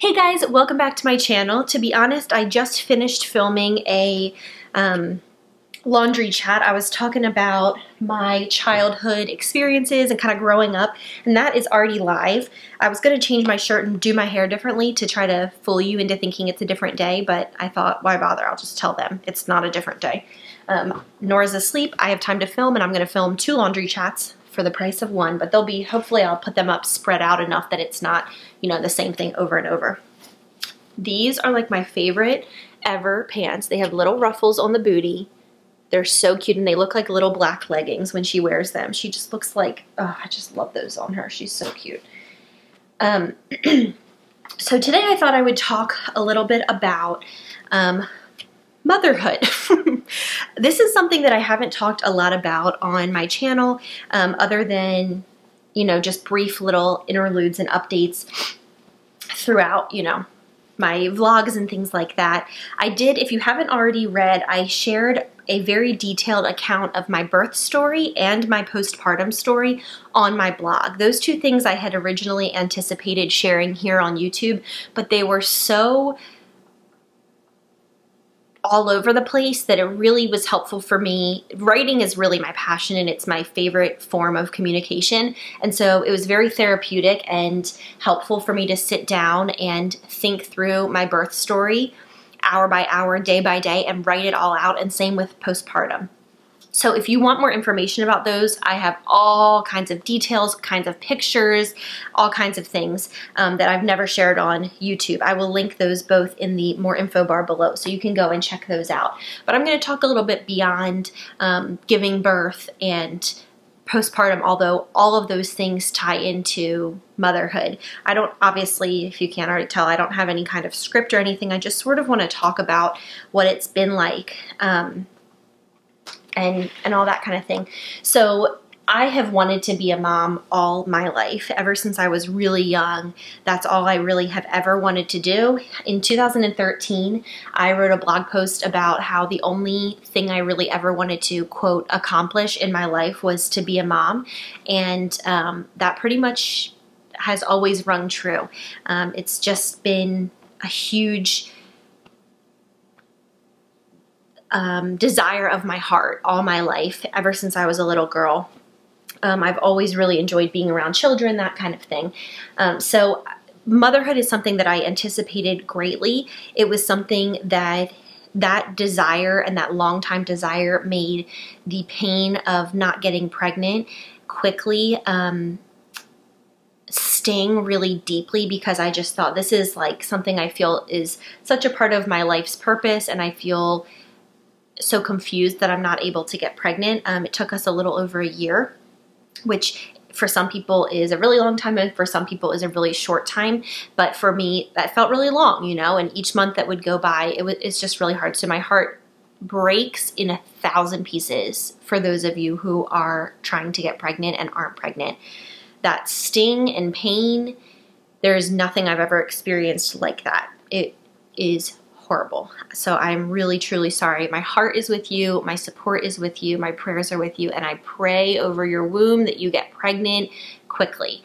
Hey guys, welcome back to my channel. To be honest, I just finished filming a um, laundry chat. I was talking about my childhood experiences and kind of growing up, and that is already live. I was going to change my shirt and do my hair differently to try to fool you into thinking it's a different day, but I thought, why bother? I'll just tell them it's not a different day. Um, Nora's asleep. I have time to film, and I'm going to film two laundry chats for the price of one, but they'll be, hopefully I'll put them up spread out enough that it's not, you know, the same thing over and over. These are like my favorite ever pants. They have little ruffles on the booty. They're so cute and they look like little black leggings when she wears them. She just looks like, oh, I just love those on her. She's so cute. Um, so today I thought I would talk a little bit about um, motherhood. this is something that I haven't talked a lot about on my channel um, other than, you know, just brief little interludes and updates throughout, you know, my vlogs and things like that. I did, if you haven't already read, I shared a very detailed account of my birth story and my postpartum story on my blog. Those two things I had originally anticipated sharing here on YouTube, but they were so all over the place that it really was helpful for me. Writing is really my passion and it's my favorite form of communication. And so it was very therapeutic and helpful for me to sit down and think through my birth story hour by hour, day by day, and write it all out. And same with postpartum. So if you want more information about those, I have all kinds of details, kinds of pictures, all kinds of things um, that I've never shared on YouTube. I will link those both in the more info bar below, so you can go and check those out. But I'm going to talk a little bit beyond um, giving birth and postpartum, although all of those things tie into motherhood. I don't, obviously, if you can't already tell, I don't have any kind of script or anything. I just sort of want to talk about what it's been like um, and and all that kind of thing. So I have wanted to be a mom all my life, ever since I was really young. That's all I really have ever wanted to do. In 2013, I wrote a blog post about how the only thing I really ever wanted to, quote, accomplish in my life was to be a mom. And um, that pretty much has always rung true. Um, it's just been a huge um, desire of my heart all my life, ever since I was a little girl. Um, I've always really enjoyed being around children, that kind of thing. Um, so motherhood is something that I anticipated greatly. It was something that that desire and that long time desire made the pain of not getting pregnant quickly um, sting really deeply because I just thought this is like something I feel is such a part of my life's purpose and I feel so confused that I'm not able to get pregnant. Um, it took us a little over a year, which for some people is a really long time and for some people is a really short time. But for me, that felt really long, you know, and each month that would go by, it was, it's just really hard. So my heart breaks in a thousand pieces for those of you who are trying to get pregnant and aren't pregnant. That sting and pain, there is nothing I've ever experienced like that. It is horrible. So I'm really, truly sorry. My heart is with you. My support is with you. My prayers are with you. And I pray over your womb that you get pregnant quickly.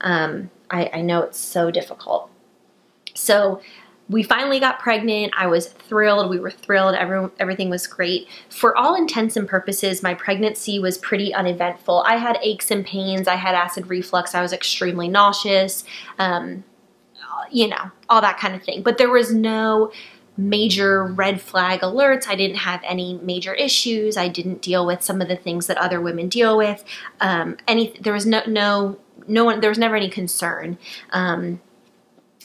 Um, I, I know it's so difficult. So we finally got pregnant. I was thrilled. We were thrilled. Every, everything was great. For all intents and purposes, my pregnancy was pretty uneventful. I had aches and pains. I had acid reflux. I was extremely nauseous. Um, you know, all that kind of thing. But there was no major red flag alerts. I didn't have any major issues. I didn't deal with some of the things that other women deal with. Um, any, there was no, no, no one, there was never any concern. Um,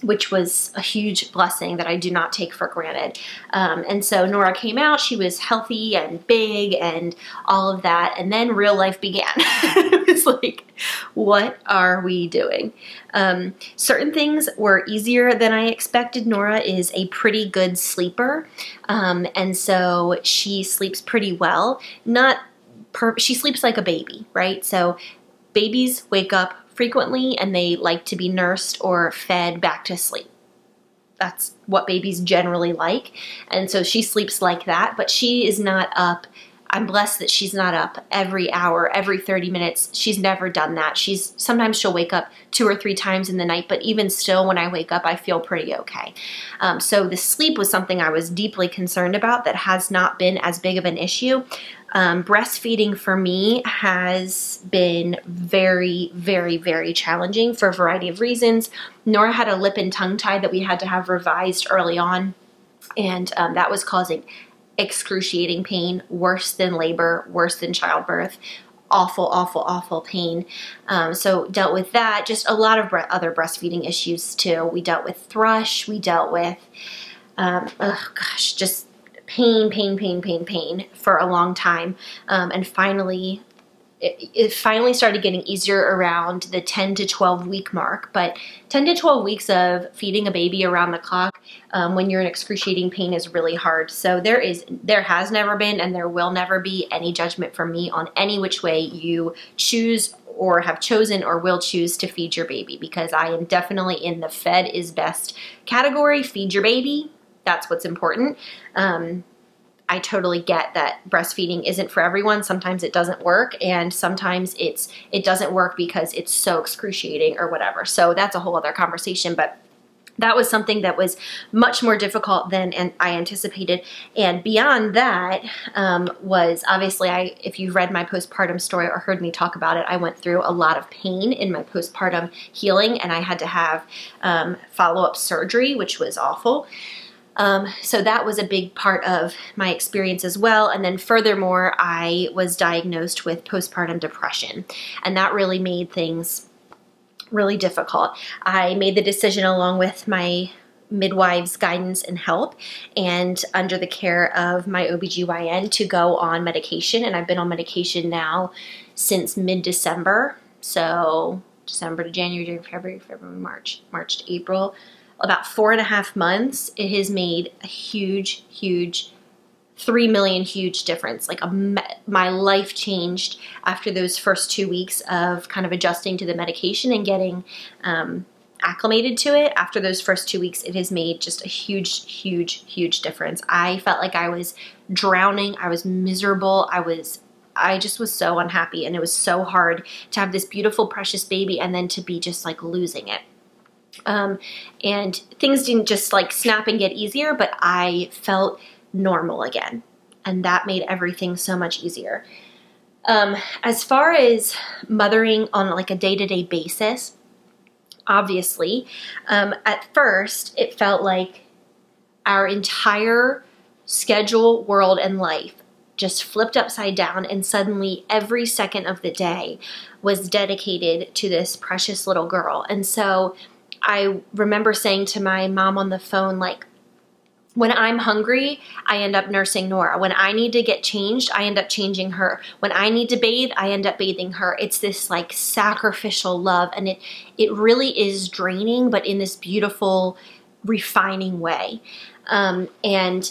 which was a huge blessing that I do not take for granted. Um, and so Nora came out, she was healthy and big and all of that, and then real life began. it was like, what are we doing? Um, certain things were easier than I expected. Nora is a pretty good sleeper, um, and so she sleeps pretty well. Not she sleeps like a baby, right? So babies wake up frequently and they like to be nursed or fed back to sleep. That's what babies generally like. And so she sleeps like that, but she is not up I'm blessed that she's not up every hour, every 30 minutes. She's never done that. She's sometimes she'll wake up two or three times in the night, but even still, when I wake up, I feel pretty okay. Um, so the sleep was something I was deeply concerned about that has not been as big of an issue. Um, breastfeeding for me has been very, very, very challenging for a variety of reasons. Nora had a lip and tongue tie that we had to have revised early on, and um, that was causing excruciating pain, worse than labor, worse than childbirth. Awful, awful, awful pain. Um, so dealt with that. Just a lot of bre other breastfeeding issues too. We dealt with thrush. We dealt with, um, oh gosh, just pain, pain, pain, pain, pain for a long time. Um, and finally, it, it, finally started getting easier around the 10 to 12 week mark. But 10 to 12 weeks of feeding a baby around the clock um, when you're in excruciating pain is really hard. So there is, there has never been, and there will never be any judgment from me on any which way you choose or have chosen or will choose to feed your baby because I am definitely in the fed is best category. Feed your baby, that's what's important. Um, I totally get that breastfeeding isn't for everyone. Sometimes it doesn't work and sometimes it's it doesn't work because it's so excruciating or whatever. So that's a whole other conversation, but that was something that was much more difficult than I anticipated. And beyond that um, was obviously, I if you've read my postpartum story or heard me talk about it, I went through a lot of pain in my postpartum healing and I had to have um, follow-up surgery, which was awful. Um, so that was a big part of my experience as well. And then furthermore, I was diagnosed with postpartum depression. And that really made things really difficult. I made the decision along with my midwife's guidance and help and under the care of my OBGYN to go on medication. And I've been on medication now since mid-December. So December to January, February, February, March, March to April about four and a half months, it has made a huge, huge, three million huge difference. Like a, my life changed after those first two weeks of kind of adjusting to the medication and getting um, acclimated to it. After those first two weeks, it has made just a huge, huge, huge difference. I felt like I was drowning. I was miserable. I was I just was so unhappy and it was so hard to have this beautiful precious baby and then to be just like losing it. Um, and things didn't just like snap and get easier, but I felt normal again. And that made everything so much easier. Um, as far as mothering on like a day-to-day -day basis, obviously, um, at first it felt like our entire schedule, world, and life just flipped upside down and suddenly every second of the day was dedicated to this precious little girl. And so I remember saying to my mom on the phone, like, when I'm hungry, I end up nursing Nora. When I need to get changed, I end up changing her. When I need to bathe, I end up bathing her. It's this like sacrificial love and it it really is draining, but in this beautiful, refining way. Um, and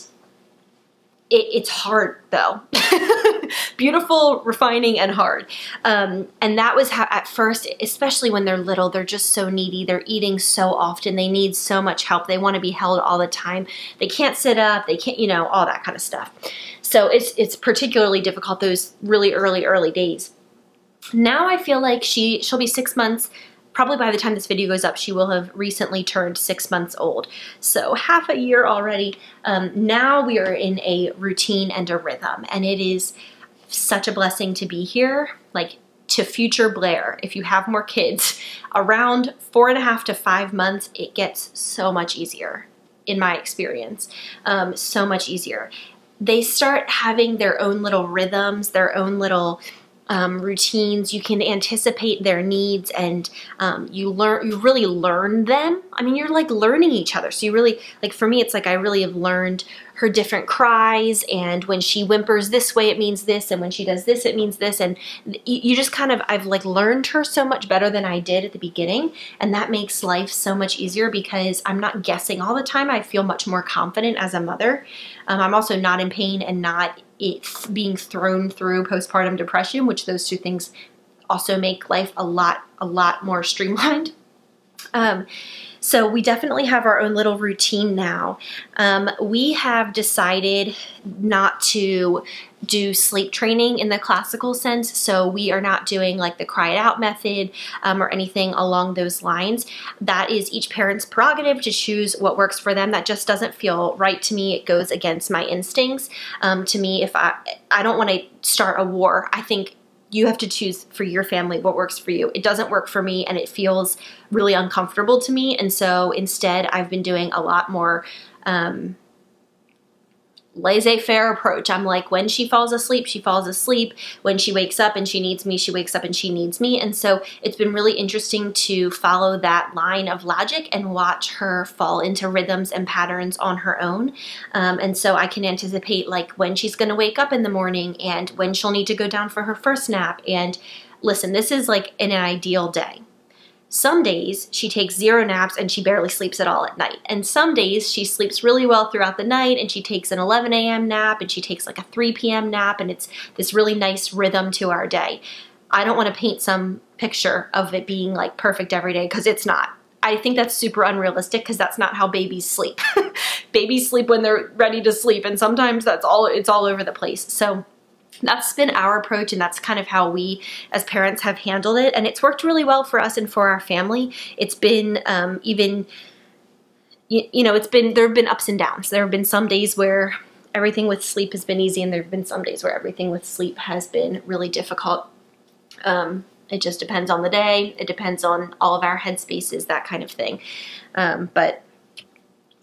it, it's hard though. Beautiful, refining, and hard. Um, and that was how, at first, especially when they're little, they're just so needy. They're eating so often. They need so much help. They want to be held all the time. They can't sit up. They can't, you know, all that kind of stuff. So it's, it's particularly difficult those really early, early days. Now I feel like she, she'll be six months probably by the time this video goes up, she will have recently turned six months old. So half a year already. Um, now we are in a routine and a rhythm, and it is such a blessing to be here. Like to future Blair, if you have more kids, around four and a half to five months, it gets so much easier in my experience. Um, so much easier. They start having their own little rhythms, their own little um, routines. You can anticipate their needs and um, you learn, you really learn them. I mean, you're like learning each other. So you really, like for me, it's like I really have learned her different cries and when she whimpers this way it means this and when she does this it means this and you just kind of I've like learned her so much better than I did at the beginning and that makes life so much easier because I'm not guessing all the time. I feel much more confident as a mother. Um, I'm also not in pain and not being thrown through postpartum depression which those two things also make life a lot a lot more streamlined Um, so we definitely have our own little routine now. Um, we have decided not to do sleep training in the classical sense. So we are not doing like the cry it out method um, or anything along those lines. That is each parent's prerogative to choose what works for them. That just doesn't feel right to me. It goes against my instincts. Um, to me, if I, I don't want to start a war, I think you have to choose for your family what works for you. It doesn't work for me and it feels really uncomfortable to me. And so instead, I've been doing a lot more um, laissez-faire approach. I'm like, when she falls asleep, she falls asleep. When she wakes up and she needs me, she wakes up and she needs me. And so it's been really interesting to follow that line of logic and watch her fall into rhythms and patterns on her own. Um, and so I can anticipate like when she's going to wake up in the morning and when she'll need to go down for her first nap. And listen, this is like an ideal day. Some days she takes zero naps and she barely sleeps at all at night. And some days she sleeps really well throughout the night and she takes an 11 a.m. nap and she takes like a 3 p.m. nap and it's this really nice rhythm to our day. I don't want to paint some picture of it being like perfect every day because it's not. I think that's super unrealistic because that's not how babies sleep. babies sleep when they're ready to sleep and sometimes that's all it's all over the place. So that's been our approach and that's kind of how we as parents have handled it and it's worked really well for us and for our family. It's been um, even you, you know it's been there have been ups and downs. There have been some days where everything with sleep has been easy and there have been some days where everything with sleep has been really difficult. Um, it just depends on the day. It depends on all of our headspaces that kind of thing. Um, but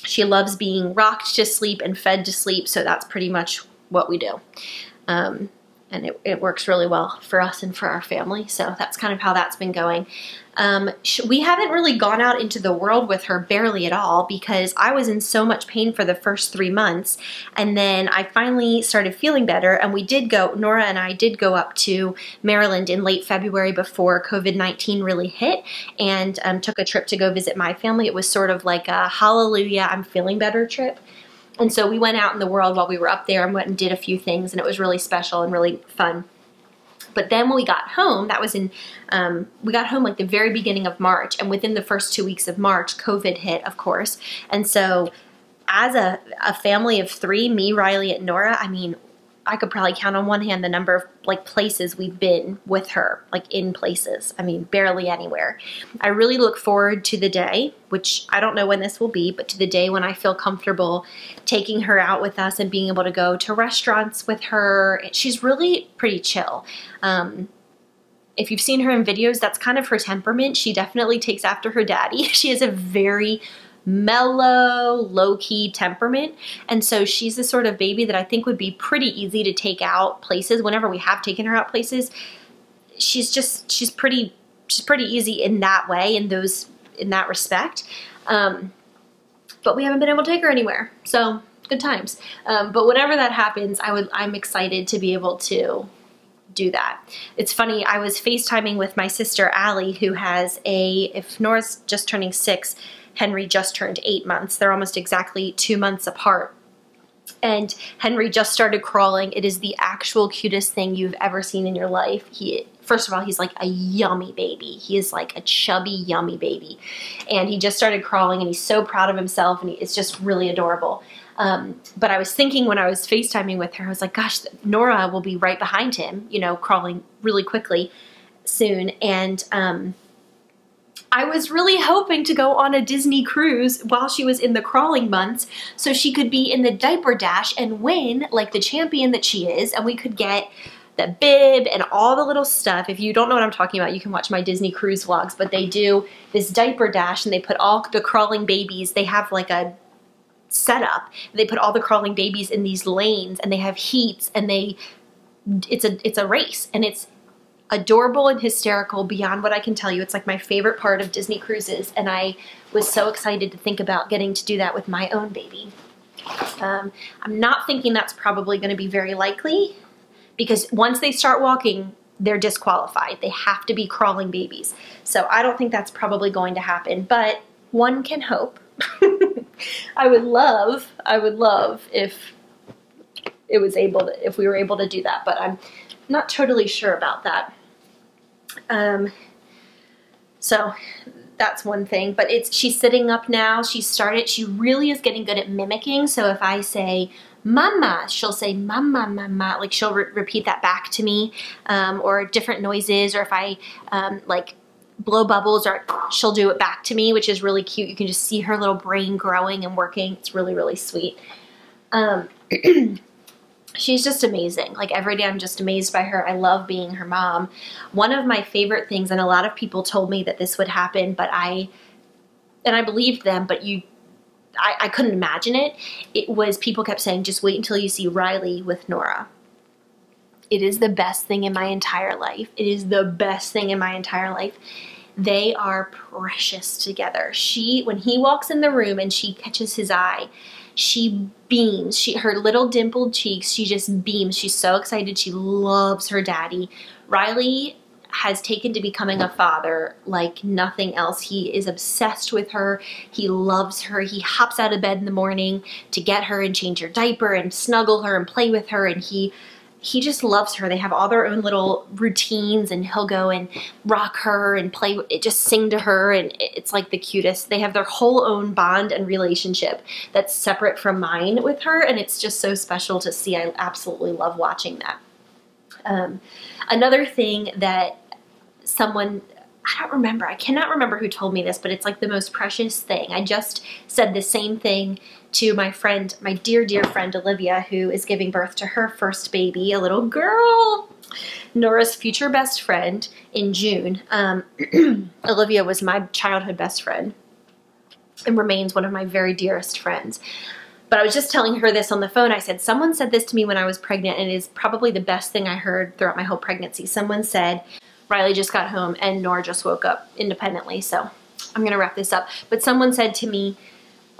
she loves being rocked to sleep and fed to sleep so that's pretty much what we do um, and it, it, works really well for us and for our family. So that's kind of how that's been going. Um, we haven't really gone out into the world with her barely at all because I was in so much pain for the first three months. And then I finally started feeling better. And we did go, Nora and I did go up to Maryland in late February before COVID 19 really hit and um, took a trip to go visit my family. It was sort of like a hallelujah, I'm feeling better trip. And so we went out in the world while we were up there and went and did a few things and it was really special and really fun. But then when we got home, that was in, um, we got home like the very beginning of March and within the first two weeks of March, COVID hit, of course. And so as a, a family of three, me, Riley, and Nora, I mean, I could probably count on one hand the number of like places we've been with her, like in places. I mean, barely anywhere. I really look forward to the day, which I don't know when this will be, but to the day when I feel comfortable taking her out with us and being able to go to restaurants with her. She's really pretty chill. Um, if you've seen her in videos, that's kind of her temperament. She definitely takes after her daddy. She has a very mellow, low-key temperament. And so she's the sort of baby that I think would be pretty easy to take out places whenever we have taken her out places. She's just, she's pretty, she's pretty easy in that way, in those, in that respect. Um, but we haven't been able to take her anywhere. So good times. Um, but whenever that happens, I would, I'm excited to be able to do that. It's funny, I was FaceTiming with my sister Allie, who has a, if Nora's just turning six, Henry just turned eight months. They're almost exactly two months apart. And Henry just started crawling. It is the actual cutest thing you've ever seen in your life. He first of all, he's like a yummy baby. He is like a chubby, yummy baby. And he just started crawling and he's so proud of himself and he, it's just really adorable. Um, but I was thinking when I was FaceTiming with her, I was like, gosh, Nora will be right behind him, you know, crawling really quickly soon. And um, I was really hoping to go on a Disney cruise while she was in the crawling months so she could be in the diaper dash and win like the champion that she is and we could get the bib and all the little stuff. If you don't know what I'm talking about, you can watch my Disney cruise vlogs, but they do this diaper dash and they put all the crawling babies, they have like a setup. They put all the crawling babies in these lanes and they have heats and they it's a it's a race and it's adorable and hysterical beyond what I can tell you. It's like my favorite part of Disney cruises, and I was so excited to think about getting to do that with my own baby. Um, I'm not thinking that's probably going to be very likely because once they start walking, they're disqualified. They have to be crawling babies. So I don't think that's probably going to happen, but one can hope. I would love, I would love if it was able to, if we were able to do that, but I'm not totally sure about that. Um, so that's one thing. But it's she's sitting up now. She started. She really is getting good at mimicking. So if I say mama, she'll say mama, mama. Like she'll re repeat that back to me, um, or different noises. Or if I um, like blow bubbles, or she'll do it back to me, which is really cute. You can just see her little brain growing and working. It's really really sweet. Um, she's just amazing. Like every day I'm just amazed by her. I love being her mom. One of my favorite things, and a lot of people told me that this would happen, but I, and I believed them, but you, I, I couldn't imagine it. It was people kept saying, just wait until you see Riley with Nora. It is the best thing in my entire life. It is the best thing in my entire life. They are precious together. She, when he walks in the room and she catches his eye, she beams. She her little dimpled cheeks, she just beams. She's so excited. She loves her daddy. Riley has taken to becoming a father like nothing else. He is obsessed with her. He loves her. He hops out of bed in the morning to get her and change her diaper and snuggle her and play with her and he he just loves her. They have all their own little routines and he'll go and rock her and play, It just sing to her and it's like the cutest. They have their whole own bond and relationship that's separate from mine with her and it's just so special to see. I absolutely love watching that. Um, another thing that someone I don't remember. I cannot remember who told me this, but it's like the most precious thing. I just said the same thing to my friend, my dear, dear friend Olivia, who is giving birth to her first baby, a little girl. Nora's future best friend in June. Um, Olivia was my childhood best friend and remains one of my very dearest friends. But I was just telling her this on the phone. I said, someone said this to me when I was pregnant and it is probably the best thing I heard throughout my whole pregnancy. Someone said, Riley just got home and Nora just woke up independently. So I'm going to wrap this up. But someone said to me,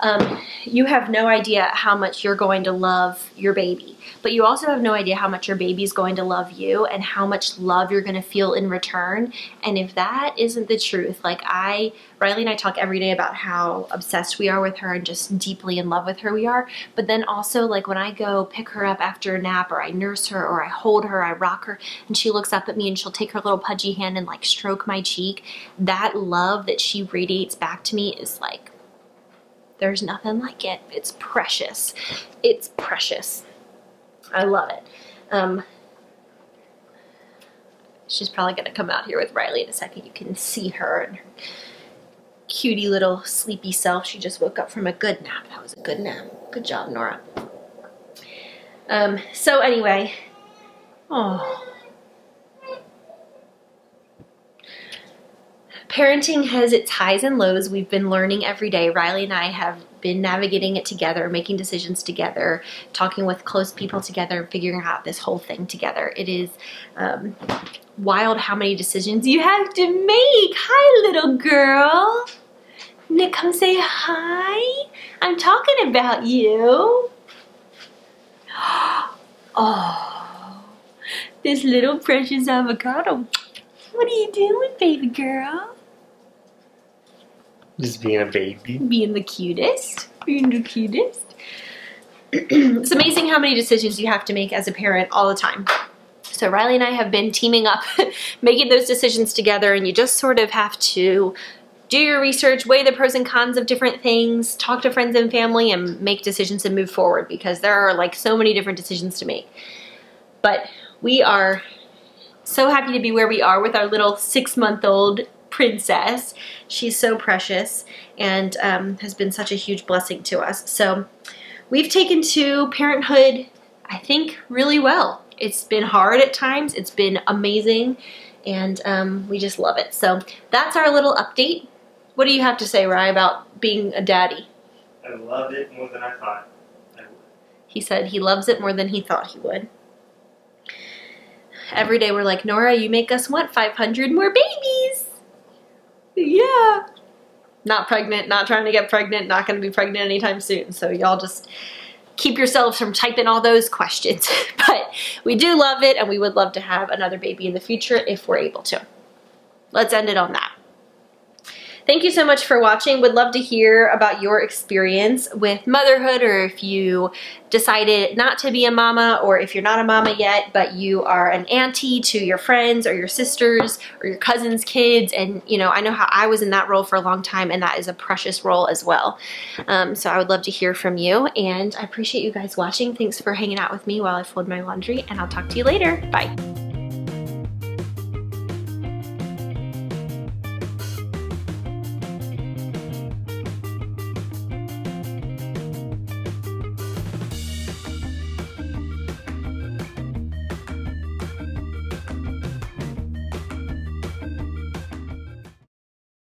um, you have no idea how much you're going to love your baby, but you also have no idea how much your baby is going to love you and how much love you're going to feel in return. And if that isn't the truth, like I, Riley and I talk every day about how obsessed we are with her and just deeply in love with her we are. But then also like when I go pick her up after a nap or I nurse her or I hold her, I rock her and she looks up at me and she'll take her little pudgy hand and like stroke my cheek. That love that she radiates back to me is like there's nothing like it. It's precious. It's precious. I love it. Um, she's probably going to come out here with Riley in a second. You can see her and her cutie little sleepy self. She just woke up from a good nap. That was a good nap. Good job, Nora. Um, so anyway, oh, parenting has its highs and lows. We've been learning every day. Riley and I have been navigating it together, making decisions together, talking with close people together, figuring out this whole thing together. It is um, wild how many decisions you have to make. Hi, little girl. Nick, come say hi. I'm talking about you. Oh, this little precious avocado. What are you doing, baby girl? Just being a baby. Being the cutest. Being the cutest. it's amazing how many decisions you have to make as a parent all the time. So Riley and I have been teaming up, making those decisions together, and you just sort of have to do your research, weigh the pros and cons of different things, talk to friends and family, and make decisions and move forward because there are like so many different decisions to make. But we are so happy to be where we are with our little six month old princess. She's so precious and um, has been such a huge blessing to us. So we've taken to parenthood, I think, really well. It's been hard at times. It's been amazing. And um, we just love it. So that's our little update. What do you have to say, Rye, about being a daddy? I love it more than I thought I would. He said he loves it more than he thought he would. Every day we're like, Nora, you make us want 500 more babies yeah. Not pregnant, not trying to get pregnant, not going to be pregnant anytime soon. So y'all just keep yourselves from typing all those questions. but we do love it and we would love to have another baby in the future if we're able to. Let's end it on that. Thank you so much for watching. Would love to hear about your experience with motherhood or if you decided not to be a mama or if you're not a mama yet, but you are an auntie to your friends or your sisters or your cousin's kids. And, you know, I know how I was in that role for a long time and that is a precious role as well. Um, so I would love to hear from you and I appreciate you guys watching. Thanks for hanging out with me while I fold my laundry and I'll talk to you later. Bye.